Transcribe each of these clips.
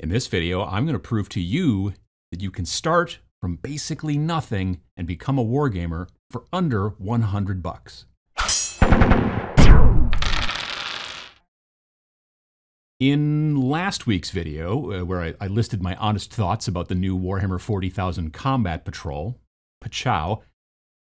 In this video, I'm going to prove to you that you can start from basically nothing and become a wargamer for under 100 bucks. In last week's video, uh, where I, I listed my honest thoughts about the new Warhammer 40,000 Combat Patrol, Pachow,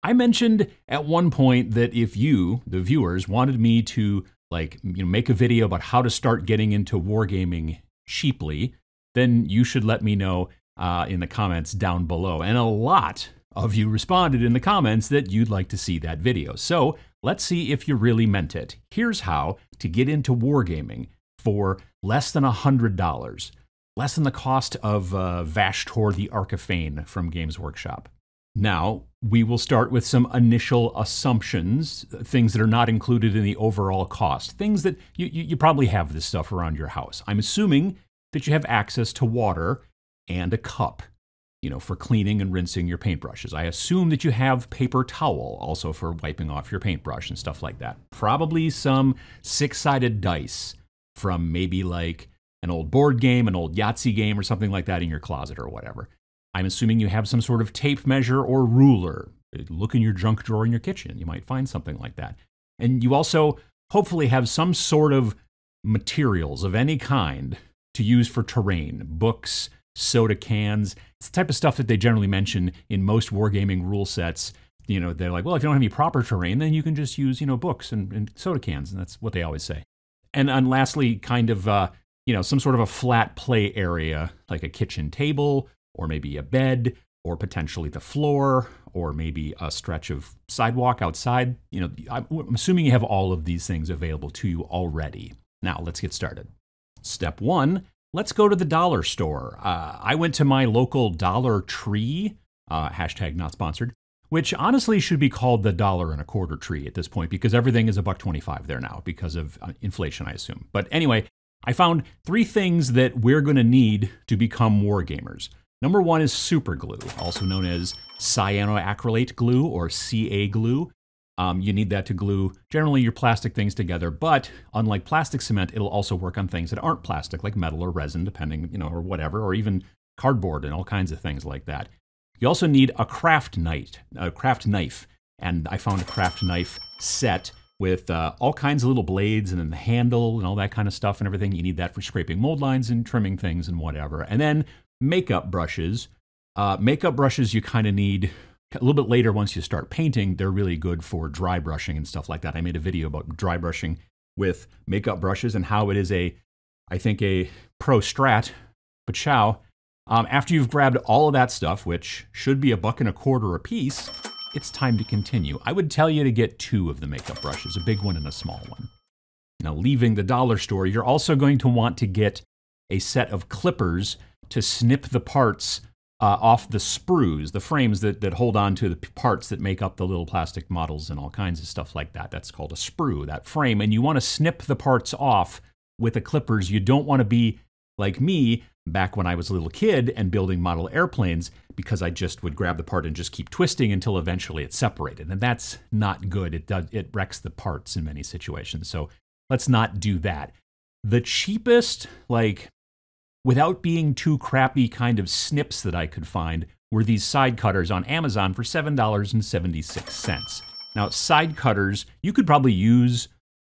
I mentioned at one point that if you, the viewers, wanted me to like you know make a video about how to start getting into wargaming cheaply, then you should let me know uh, in the comments down below. And a lot of you responded in the comments that you'd like to see that video. So let's see if you really meant it. Here's how to get into wargaming for less than $100, less than the cost of uh, Vashtorr the Arkifane from Games Workshop. Now, we will start with some initial assumptions, things that are not included in the overall cost, things that you, you, you, probably have this stuff around your house. I'm assuming that you have access to water and a cup, you know, for cleaning and rinsing your paintbrushes. I assume that you have paper towel also for wiping off your paintbrush and stuff like that. Probably some six sided dice from maybe like an old board game, an old Yahtzee game, or something like that in your closet or whatever. I'm assuming you have some sort of tape measure or ruler. Look in your junk drawer in your kitchen. You might find something like that. And you also hopefully have some sort of materials of any kind to use for terrain books, soda cans. It's the type of stuff that they generally mention in most wargaming rule sets. You know, they're like, well, if you don't have any proper terrain, then you can just use, you know, books and, and soda cans. And that's what they always say. And, and lastly, kind of, uh, you know, some sort of a flat play area, like a kitchen table or maybe a bed or potentially the floor or maybe a stretch of sidewalk outside. You know, I'm assuming you have all of these things available to you already. Now, let's get started. Step one, let's go to the dollar store. Uh, I went to my local Dollar Tree, uh, hashtag not sponsored, which honestly should be called the dollar and a quarter tree at this point because everything is a buck 25 there now because of uh, inflation, I assume. But anyway, I found three things that we're going to need to become war gamers. Number one is super glue, also known as cyanoacrylate glue or CA glue. Um, you need that to glue generally your plastic things together, but unlike plastic cement, it'll also work on things that aren't plastic, like metal or resin, depending, you know, or whatever, or even cardboard and all kinds of things like that. You also need a craft knife, a craft knife, and I found a craft knife set with uh, all kinds of little blades and then the handle and all that kind of stuff and everything. You need that for scraping mold lines and trimming things and whatever. And then makeup brushes. Uh, makeup brushes you kind of need a little bit later once you start painting. They're really good for dry brushing and stuff like that. I made a video about dry brushing with makeup brushes and how it is a, I think, a pro strat. But chow, um, after you've grabbed all of that stuff, which should be a buck and a quarter a piece, it's time to continue. I would tell you to get two of the makeup brushes, a big one and a small one. Now, leaving the dollar store, you're also going to want to get a set of clippers to snip the parts uh, off the sprues, the frames that, that hold on to the parts that make up the little plastic models and all kinds of stuff like that. That's called a sprue, that frame. And you want to snip the parts off with the clippers. You don't want to be like me back when I was a little kid and building model airplanes because I just would grab the part and just keep twisting until eventually it's separated. And that's not good. It does it wrecks the parts in many situations. So let's not do that. The cheapest like without being too crappy kind of snips that I could find were these side cutters on Amazon for $7.76. Now, side cutters, you could probably use,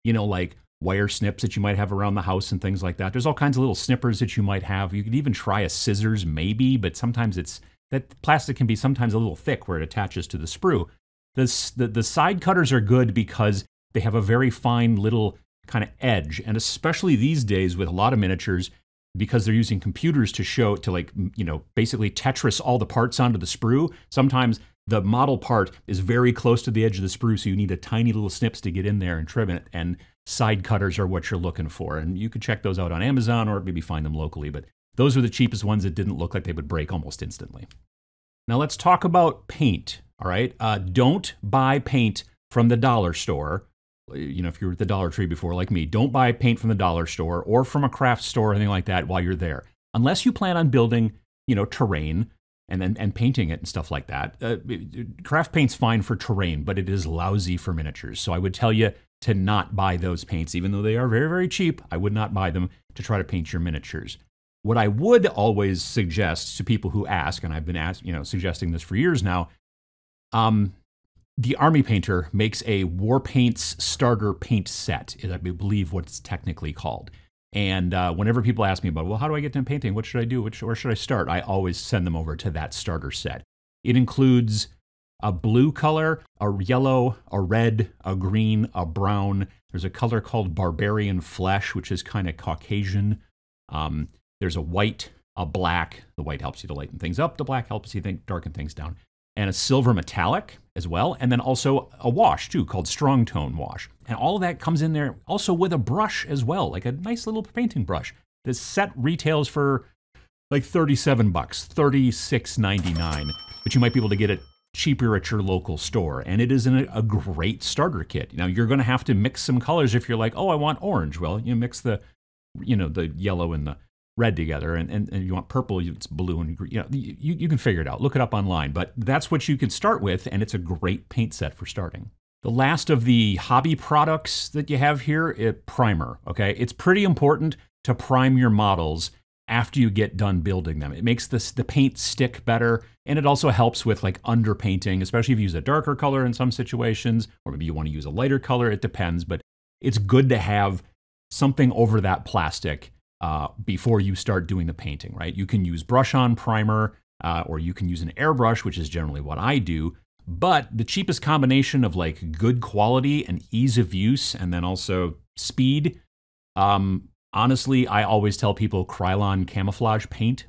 you know, like wire snips that you might have around the house and things like that. There's all kinds of little snippers that you might have. You could even try a scissors, maybe, but sometimes it's that plastic can be sometimes a little thick where it attaches to the sprue. This, the, the side cutters are good because they have a very fine little kind of edge. And especially these days with a lot of miniatures, because they're using computers to show to like you know basically tetris all the parts onto the sprue. Sometimes the model part is very close to the edge of the sprue so you need a tiny little snips to get in there and trim it and side cutters are what you're looking for. And you could check those out on amazon or maybe find them locally but those are the cheapest ones that didn't look like they would break almost instantly. Now let's talk about paint all right? Uh, don't buy paint from the dollar store you know, if you're at the Dollar Tree before, like me, don't buy paint from the dollar store or from a craft store or anything like that while you're there, unless you plan on building, you know, terrain and then and painting it and stuff like that. Uh, craft paint's fine for terrain, but it is lousy for miniatures. So I would tell you to not buy those paints, even though they are very very cheap. I would not buy them to try to paint your miniatures. What I would always suggest to people who ask, and I've been asked, you know, suggesting this for years now, um, the Army Painter makes a War Paints starter paint set, is I believe what it's technically called. And uh, whenever people ask me about, well, how do I get into painting? What should I do? Which, where should I start? I always send them over to that starter set. It includes a blue color, a yellow, a red, a green, a brown. There's a color called Barbarian Flesh, which is kind of Caucasian. Um, there's a white, a black. The white helps you to lighten things up. The black helps you think darken things down. And a silver metallic as well. And then also a wash too, called Strong Tone Wash. And all of that comes in there also with a brush as well, like a nice little painting brush. This set retails for like 37 bucks, 36.99, but you might be able to get it cheaper at your local store. And it is a, a great starter kit. Now you're going to have to mix some colors if you're like, oh, I want orange. Well, you mix the, you know, the yellow and the red together and, and, and you want purple, it's blue and green. You, know, you, you can figure it out. Look it up online. But that's what you can start with, and it's a great paint set for starting. The last of the hobby products that you have here, it, primer, okay? It's pretty important to prime your models after you get done building them. It makes this, the paint stick better, and it also helps with like underpainting, especially if you use a darker color in some situations, or maybe you want to use a lighter color, it depends, but it's good to have something over that plastic uh, before you start doing the painting, right? You can use brush on primer uh, or you can use an airbrush, which is generally what I do. But the cheapest combination of like good quality and ease of use and then also speed, um, honestly, I always tell people Krylon camouflage paint.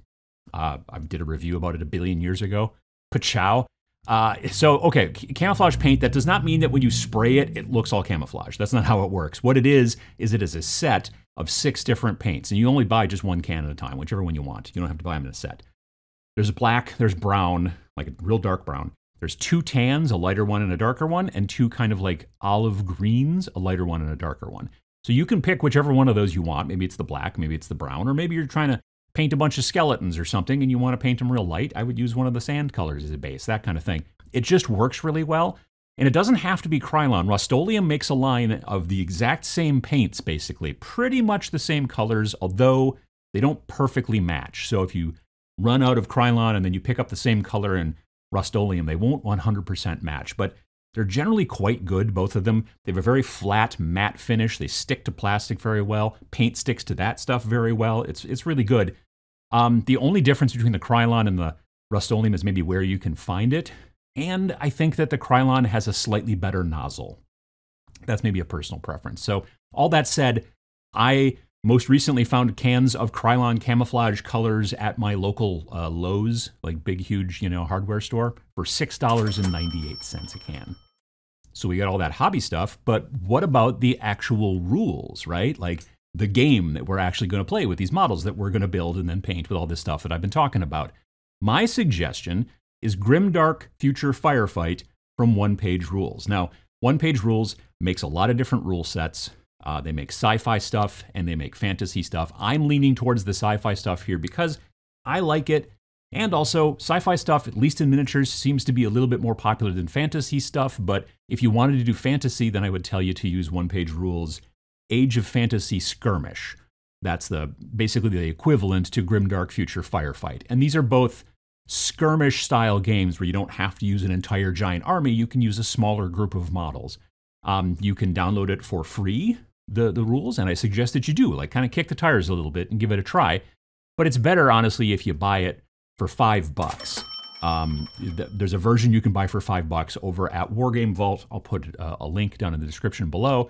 Uh, I did a review about it a billion years ago. Pachow. Uh, so, okay, camouflage paint, that does not mean that when you spray it, it looks all camouflage. That's not how it works. What it is, is it is a set of six different paints, and you only buy just one can at a time, whichever one you want. You don't have to buy them in a set. There's black, there's brown, like a real dark brown. There's two tans, a lighter one and a darker one, and two kind of like olive greens, a lighter one and a darker one. So you can pick whichever one of those you want. Maybe it's the black, maybe it's the brown, or maybe you're trying to paint a bunch of skeletons or something and you want to paint them real light. I would use one of the sand colors as a base, that kind of thing. It just works really well. And it doesn't have to be Krylon. Rust-Oleum makes a line of the exact same paints, basically, pretty much the same colors, although they don't perfectly match. So if you run out of Krylon and then you pick up the same color in Rust-Oleum, they won't 100% match. But they're generally quite good, both of them. They have a very flat, matte finish. They stick to plastic very well. Paint sticks to that stuff very well. It's, it's really good. Um, the only difference between the Krylon and the Rust-Oleum is maybe where you can find it. And I think that the Krylon has a slightly better nozzle. That's maybe a personal preference. So, all that said, I most recently found cans of Krylon camouflage colors at my local uh, Lowe's, like big, huge, you know, hardware store, for $6.98 a can. So we got all that hobby stuff, but what about the actual rules, right? Like the game that we're actually going to play with these models that we're going to build and then paint with all this stuff that I've been talking about. My suggestion is Grimdark Future Firefight from One Page Rules. Now, One Page Rules makes a lot of different rule sets. Uh, they make sci fi stuff and they make fantasy stuff. I'm leaning towards the sci fi stuff here because I like it. And also, sci fi stuff, at least in miniatures, seems to be a little bit more popular than fantasy stuff. But if you wanted to do fantasy, then I would tell you to use one page rules Age of Fantasy Skirmish. That's the basically the equivalent to Grimdark Future Firefight. And these are both skirmish style games where you don't have to use an entire giant army, you can use a smaller group of models. Um, you can download it for free, the, the rules, and I suggest that you do, like kind of kick the tires a little bit and give it a try. But it's better, honestly, if you buy it for five bucks. Um, th- there's a version you can buy for five bucks over at Wargame Vault. I'll put a, a link down in the description below.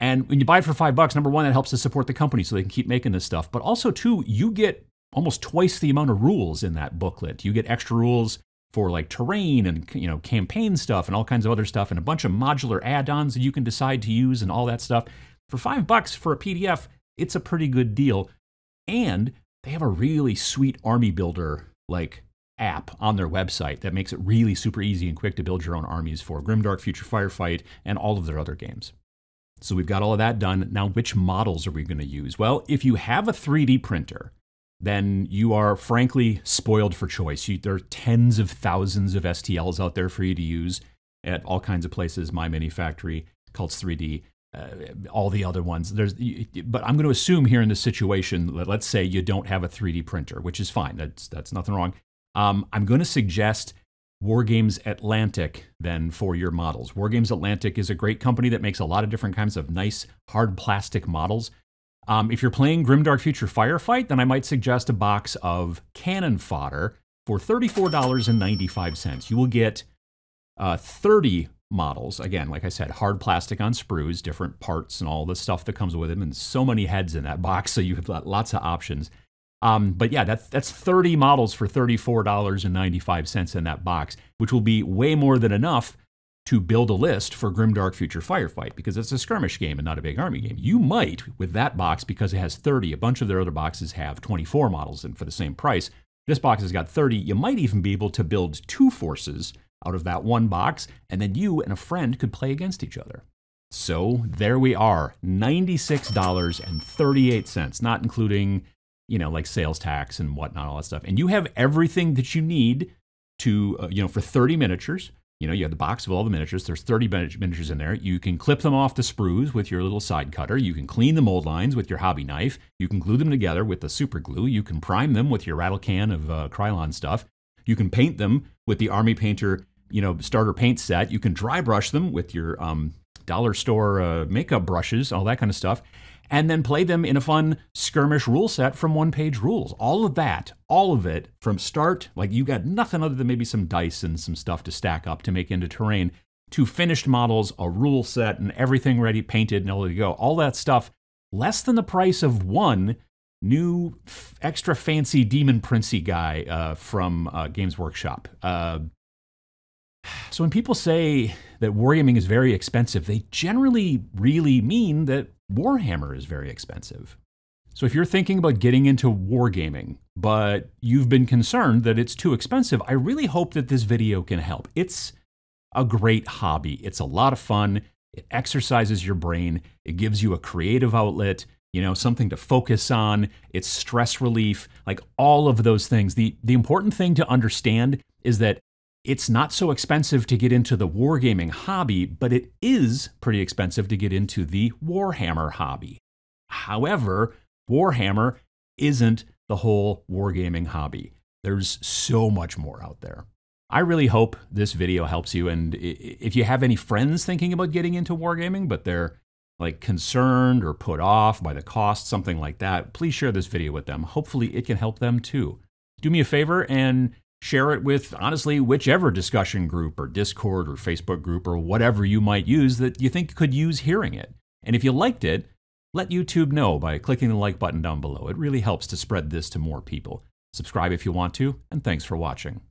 And when you buy it for five bucks, number one, that helps to support the company so they can keep making this stuff. But also, two, you get almost twice the amount of rules in that booklet. You get extra rules for like terrain and you know campaign stuff and all kinds of other stuff and a bunch of modular add-ons that you can decide to use and all that stuff. For 5 bucks for a PDF, it's a pretty good deal. And they have a really sweet army builder like app on their website that makes it really super easy and quick to build your own armies for Grimdark Future Firefight and all of their other games. So we've got all of that done. Now, which models are we going to use? Well, if you have a 3D printer, then you are frankly spoiled for choice. You, there are tens of thousands of STLs out there for you to use at all kinds of places. My Mini Factory, Cults 3D. uh, all the other ones. There's, but I'm going to assume here in this situation, let's say you don't have a 3D printer, which is fine. That's that's nothing wrong. Um, I'm going to suggest Wargames Atlantic then for your models. Wargames Atlantic is a great company that makes a lot of different kinds of nice hard plastic models. Um, if you're playing Grimdark Future Firefight, then I might suggest a box of cannon fodder for $34.95. You will get uh, 30 models. Again, like I said, hard plastic on sprues, different parts and all the stuff that comes with them, and so many heads in that box, so you have lots of options. Um, but yeah, that's, that's 30 models for $34.95 in that box, which will be way more than enough to build a list for Grimdark Future Firefight because it's a skirmish game and not a big army game. You might, with that box, because it has 30, a bunch of their other boxes have 24 models, and for the same price, this box has got 30. You might even be able to build two forces out of that one box, and then you and a friend could play against each other. So there we are, $96.38, not including, you know, like sales tax and whatnot, all that stuff. And you have everything that you need to, uh, you know, for 30 miniatures. You know, you have the box of all the miniatures. There's 30 miniatures in there. You can clip them off the sprues with your little side cutter. You can clean the mold lines with your hobby knife. You can glue them together with the super glue. You can prime them with your rattle can of uh, Krylon stuff. You can paint them with the Army Painter, you know, starter paint set. You can dry brush them with your um, dollar store uh, makeup brushes, all that kind of stuff and then play them in a fun skirmish rule set from one page rules. All of that, all of it from start, like you got nothing other than maybe some dice and some stuff to stack up to make into terrain, to finished models, a rule set, and everything ready, painted, and ready to go. All that stuff less than the price of one new extra fancy Demon Princey guy uh, from uh, Games Workshop. Uh, so when people say that wargaming is very expensive, they generally really mean that Warhammer is very expensive. So if you're thinking about getting into wargaming, but you've been concerned that it's too expensive, I really hope that this video can help. It's a great hobby. It's a lot of fun. It exercises your brain. It gives you a creative outlet, you know, something to focus on. It's stress relief, like all of those things. The, the important thing to understand is that it's not so expensive to get into the wargaming hobby, but it is pretty expensive to get into the Warhammer hobby. However, Warhammer isn't the whole wargaming hobby. There's so much more out there. I really hope this video helps you. And if you have any friends thinking about getting into wargaming, but they're like concerned or put off by the cost, something like that, please share this video with them. Hopefully it can help them too. Do me a favor and share it with, honestly, whichever discussion group or Discord or Facebook group or whatever you might use that you think could use hearing it. And if you liked it, let YouTube know by clicking the like button down below. It really helps to spread this to more people. Subscribe if you want to, and thanks for watching.